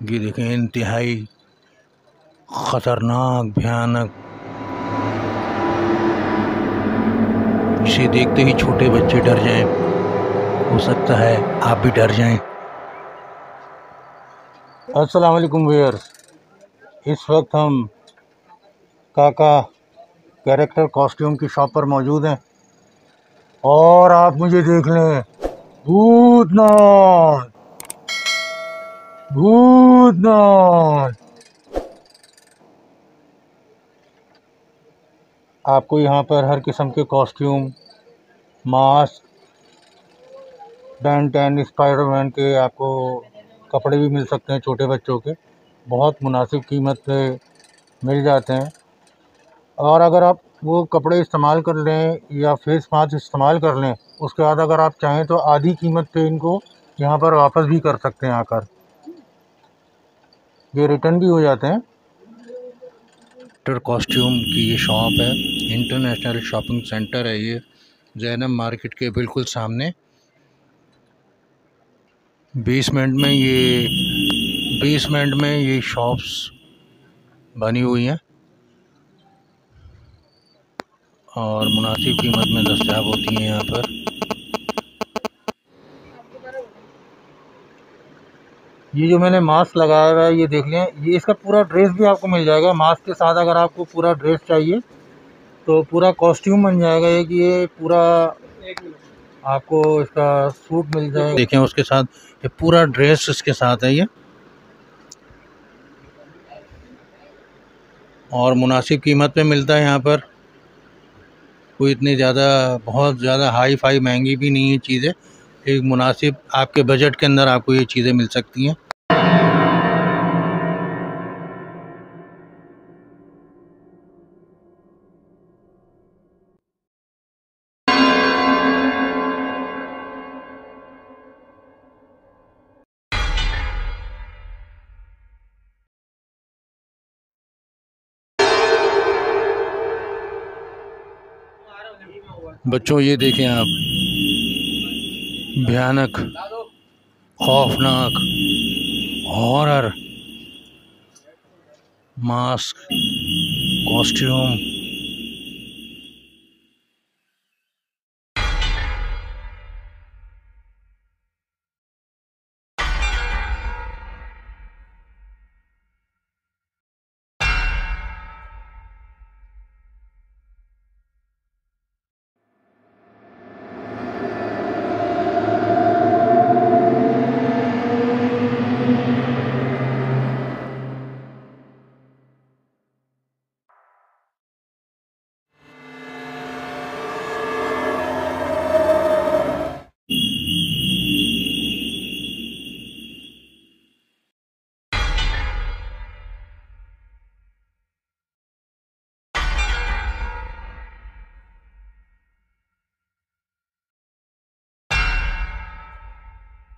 ये देखें, इंतहाई ख़तरनाक, भयानक। इसे देखते ही छोटे बच्चे डर जाएँ। हो सकता है आप भी डर जाएँ। अस्सलाम वालेकुम व्यूअर्स इस वक्त हम काका कैरेक्टर कॉस्ट्यूम की शॉप पर मौजूद हैं। और आप मुझे देख लें, भूतनाथ। भूतनाथ आपको यहाँ पर हर किस्म के costume mask Ben ten Spiderman के आपको कपड़े भी मिल सकते हैं छोटे बच्चों के। बहुत मुनासिब कीमत पे मिल जाते हैं। और अगर आप वो कपड़े इस्तेमाल कर लें या फेस मास्क इस्तेमाल कर लें, उसके बाद अगर आप चाहें तो आधी कीमत पे इनको यहाँ पर वापस भी कर सकते हैं आकर। ये रिटर्न भी हो जाते हैं। टर कॉस्ट्यूम की ये शॉप है। इंटरनेशनल शॉपिंग सेंटर है ये। जैनब मार्केट के बिल्कुल सामने। बेसमेंट में ये बेसमेंट में ये शॉप्स बनी हुई हैं। और मुनासिब कीमत में दस्तियाब होती हैं यहाँ पर। ये जो मैंने मास्क लगाया हुआ है, ये देख लें। ये इसका पूरा ड्रेस भी आपको मिल जाएगा। मास्क के साथ अगर आपको पूरा ड्रेस चाहिए तो पूरा कॉस्ट्यूम बन जाएगा एक। ये पूरा आपको इसका सूट मिल जाएगा। देखें उसके साथ, ये पूरा ड्रेस इसके साथ है ये। और मुनासिब कीमत पे मिलता है यहाँ पर। कोई इतनी ज़्यादा, बहुत ज़्यादा हाई फाई महँगी भी नहीं है चीज़ें। एक मुनासिब आपके बजट के अंदर आपको ये चीज़ें मिल सकती हैं। बच्चों, ये देखें आप। भयानक खौफनाक horror mask costume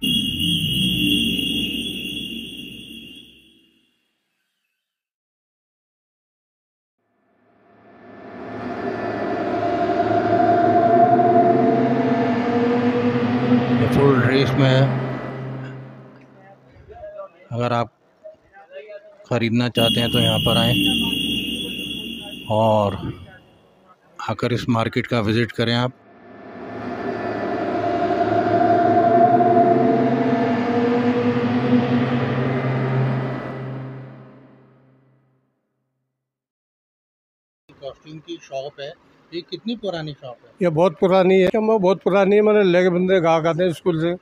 full dress में अगर आप ख़रीदना चाहते हैं तो यहाँ पर आएँ और आकर इस मार्केट का विज़िट करें आप। कॉस्ट्यूम की शॉप है। ये कितनी पुरानी शॉप है? ये बहुत पुरानी है। क्या बहुत पुरानी है मैंने लेके बंदे गाहक आते हैं स्कूल से।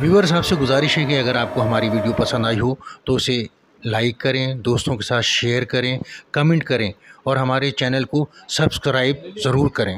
व्यूअर्स आपसे गुजारिश है कि अगर आपको हमारी वीडियो पसंद आई हो तो उसे लाइक करें दोस्तों के साथ शेयर करें कमेंट करें और हमारे चैनल को सब्सक्राइब ज़रूर करें।